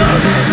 Summer.